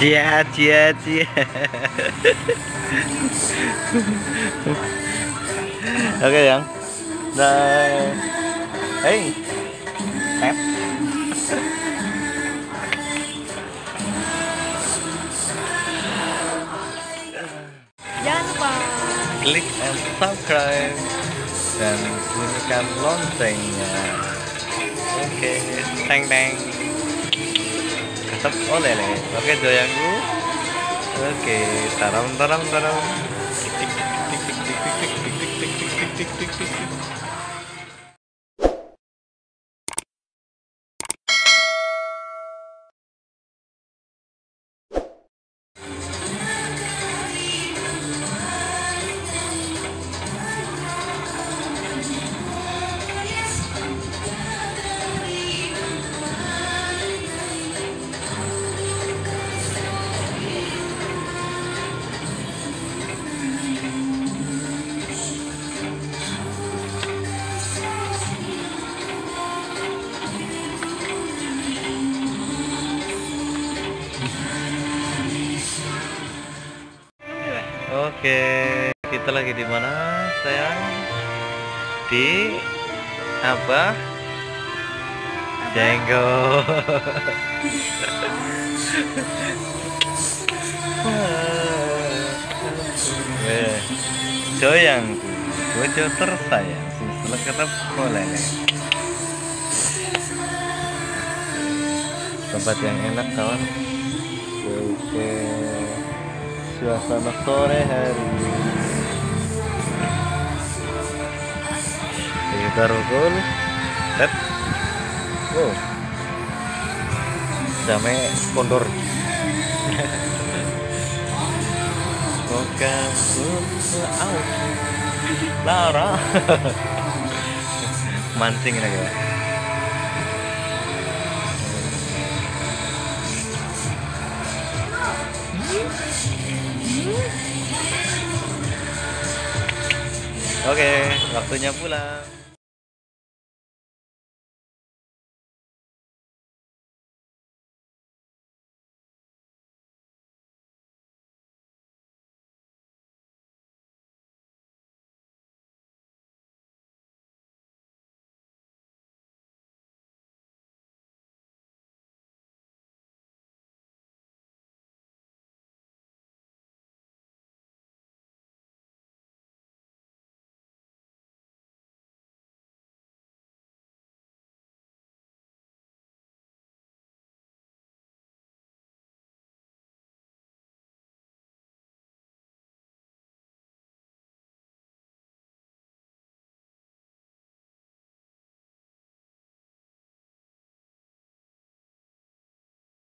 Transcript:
chia chia chia. Ok không? Đây, ấy đẹp click and subscribe. And click on launching uh, OK, thank thank ketep oleh lele oke joyangku oke taram taram taram tik tik tik tik tik tik tik tik tik tik tik tik tik Oke, kita lagi di mana, sayang? Di apa? Jenggo. Joyangku, bojo tersayang, setelah ketemu boleh tempat yang enak kawan oke suasana sore hari kita rukun set oh. Damai kondor Bukan out Lara Mancing lagi ya Oke, waktunya pulang.